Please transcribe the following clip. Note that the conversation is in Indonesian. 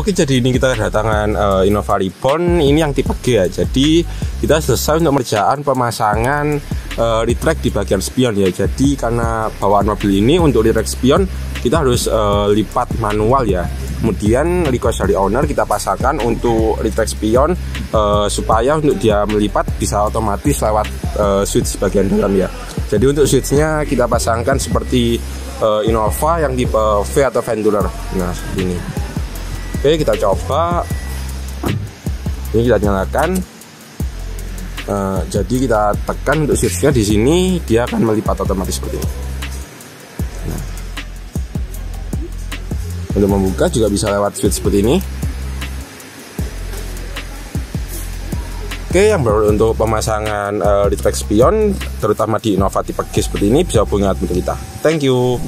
Oke, jadi ini kita kedatangan uh, Innova Reborn ini yang tipe G ya. Jadi kita selesai untuk mengerjakan pemasangan uh, retract di bagian spion ya. Jadi karena bawaan mobil ini untuk retract spion kita harus uh, lipat manual ya. Kemudian request dari owner kita pasangkan untuk retract spion uh, supaya untuk dia melipat bisa otomatis lewat uh, switch bagian dalam ya. Jadi untuk switchnya kita pasangkan seperti uh, Innova yang tipe V atau Venturer. Nah, ini. Oke kita coba ini kita nyalakan uh, jadi kita tekan untuk switchnya di sini dia akan melipat otomatis seperti ini nah. untuk membuka juga bisa lewat switch seperti ini Oke, yang baru untuk pemasangan uh, retract spion, terutama di Innova tipe G seperti ini, bisa hubungi admin kita. Thank you.